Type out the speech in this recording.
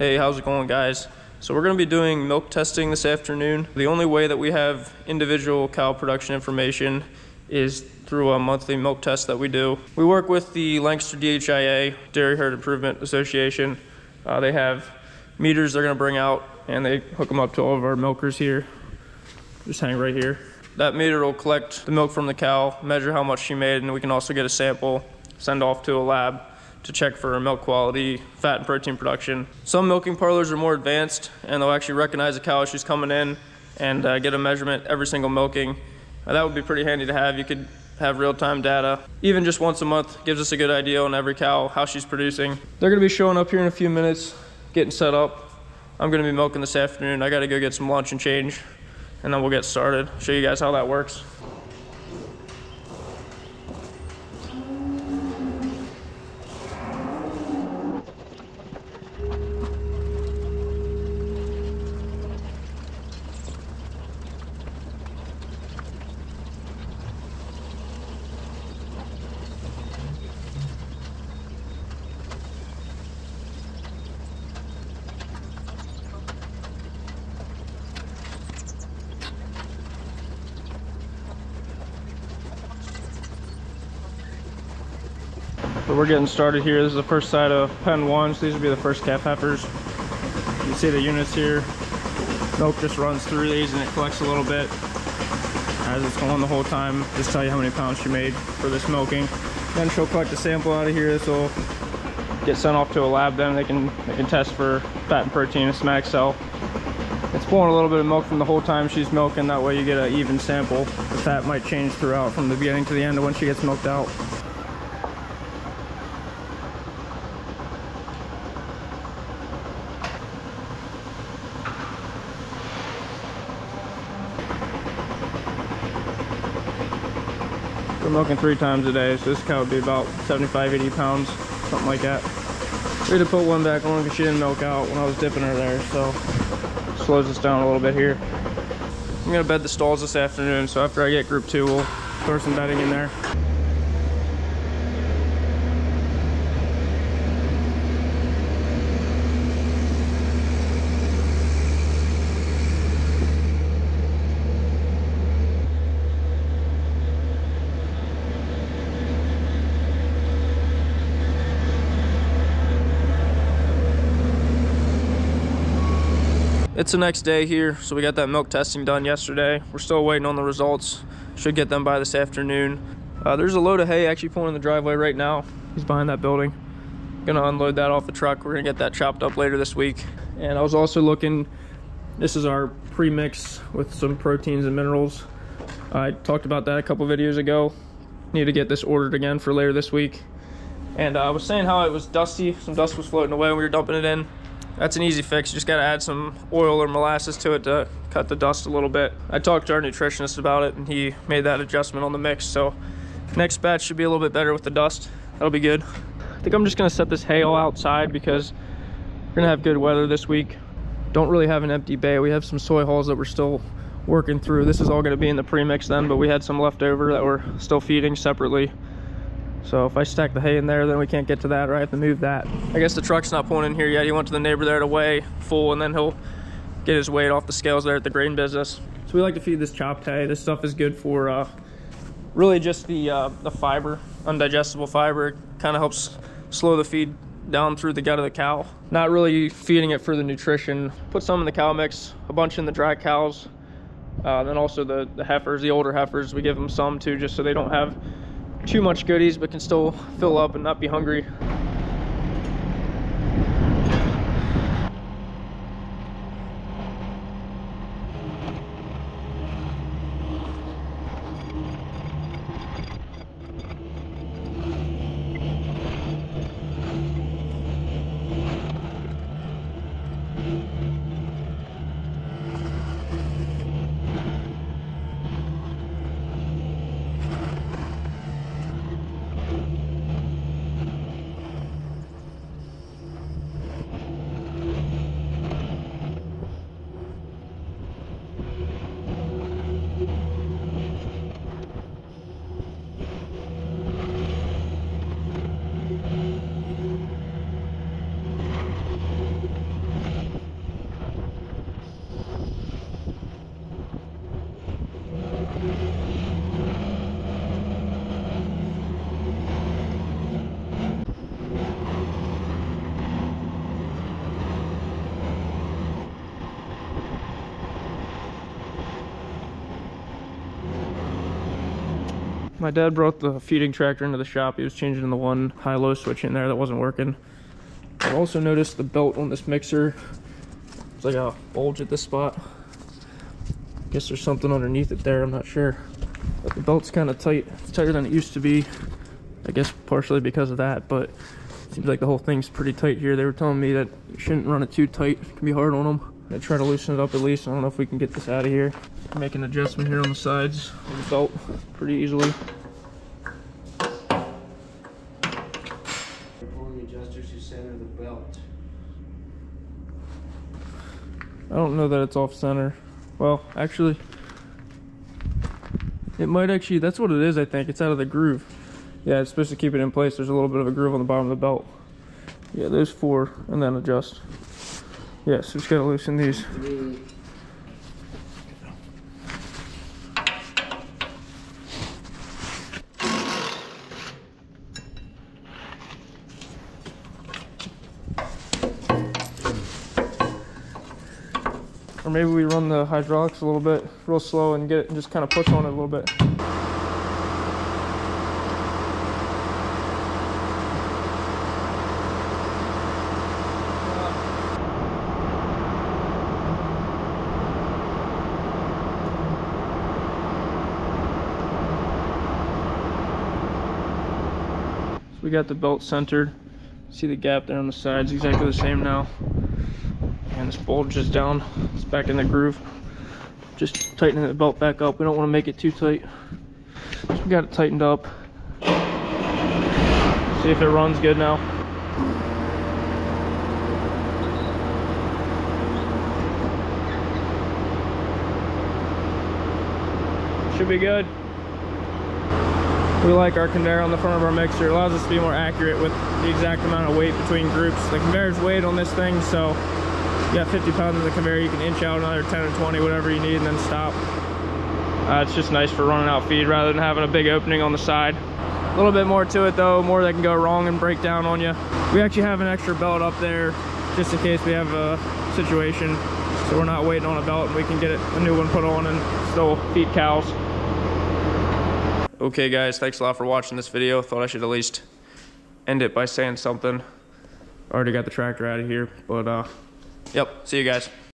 Hey, how's it going, guys? So we're going to be doing milk testing this afternoon. The only way that we have individual cow production information is through a monthly milk test that we do. We work with the Lancaster DHIA, Dairy Herd Improvement Association. Uh, they have meters they're going to bring out and they hook them up to all of our milkers here. Just hang right here. That meter will collect the milk from the cow, measure how much she made, and we can also get a sample, send off to a lab to check for milk quality, fat and protein production. Some milking parlors are more advanced and they'll actually recognize a cow as she's coming in and uh, get a measurement every single milking. Uh, that would be pretty handy to have. You could have real-time data. Even just once a month gives us a good idea on every cow, how she's producing. They're gonna be showing up here in a few minutes, getting set up. I'm gonna be milking this afternoon. I gotta go get some lunch and change and then we'll get started. Show you guys how that works. But we're getting started here. This is the first side of pen one. So these will be the first calf heifers. You see the units here. Milk just runs through these and it collects a little bit as it's going the whole time. Just tell you how many pounds she made for this milking. Then she'll collect a sample out of here. This will get sent off to a lab. Then they can they can test for fat and protein and somatic cell. It's pulling a little bit of milk from the whole time she's milking. That way you get an even sample. The fat might change throughout from the beginning to the end of when she gets milked out. Milking three times a day, so this cow would be about 75, 80 pounds, something like that. We had to put one back on because she didn't milk out when I was dipping her there, so slows us down a little bit here. I'm gonna bed the stalls this afternoon, so after I get group two, we'll throw some bedding in there. It's the next day here, so we got that milk testing done yesterday. We're still waiting on the results. Should get them by this afternoon. Uh, there's a load of hay actually pulling in the driveway right now. He's behind that building. Gonna unload that off the truck. We're gonna get that chopped up later this week. And I was also looking, this is our pre-mix with some proteins and minerals. I talked about that a couple videos ago. Need to get this ordered again for later this week. And uh, I was saying how it was dusty. Some dust was floating away when we were dumping it in. That's an easy fix. You just got to add some oil or molasses to it to cut the dust a little bit. I talked to our nutritionist about it and he made that adjustment on the mix. So next batch should be a little bit better with the dust. That'll be good. I think I'm just gonna set this hay all outside because we're gonna have good weather this week. Don't really have an empty bay. We have some soy hulls that we're still working through. This is all gonna be in the premix then, but we had some left over that we're still feeding separately. So if I stack the hay in there, then we can't get to that, or I have to move that. I guess the truck's not pulling in here yet. He went to the neighbor there to weigh full, and then he'll get his weight off the scales there at the grain business. So we like to feed this chopped hay. This stuff is good for uh, really just the, uh, the fiber, undigestible fiber. Kind of helps slow the feed down through the gut of the cow. Not really feeding it for the nutrition. Put some in the cow mix, a bunch in the dry cows, uh, then also the, the heifers, the older heifers, we give them some too, just so they don't have too much goodies but can still fill up and not be hungry. My dad brought the feeding tractor into the shop. He was changing the one high-low switch in there that wasn't working. I also noticed the belt on this mixer. It's like a bulge at this spot. I Guess there's something underneath it there, I'm not sure. But the belt's kind of tight. It's tighter than it used to be. I guess partially because of that, but seems like the whole thing's pretty tight here. They were telling me that you shouldn't run it too tight. It can be hard on them. I'm gonna try to loosen it up at least. I don't know if we can get this out of here. Make an adjustment here on the sides of the belt pretty easily. Pulling adjusters to center the belt. I don't know that it's off center. Well, actually, it might actually, that's what it is, I think. It's out of the groove. Yeah, it's supposed to keep it in place. There's a little bit of a groove on the bottom of the belt. Yeah, those four, and then adjust. Yeah, so just gotta loosen these. Or maybe we run the hydraulics a little bit real slow and get it and just kind of push on it a little bit. We got the belt centered. See the gap there on the sides, exactly the same now. And this bulge is down. It's back in the groove. Just tightening the belt back up. We don't want to make it too tight. So we got it tightened up. See if it runs good now. Should be good. We like our conveyor on the front of our mixer. It allows us to be more accurate with the exact amount of weight between groups. The conveyor's weight on this thing, so you got 50 pounds of the conveyor, you can inch out another 10 or 20, whatever you need, and then stop. Uh, it's just nice for running out feed rather than having a big opening on the side. A little bit more to it though, more that can go wrong and break down on you. We actually have an extra belt up there just in case we have a situation. So we're not waiting on a belt and we can get a new one put on and still feed cows. Okay guys, thanks a lot for watching this video. Thought I should at least end it by saying something. Already got the tractor out of here, but uh, yep, see you guys.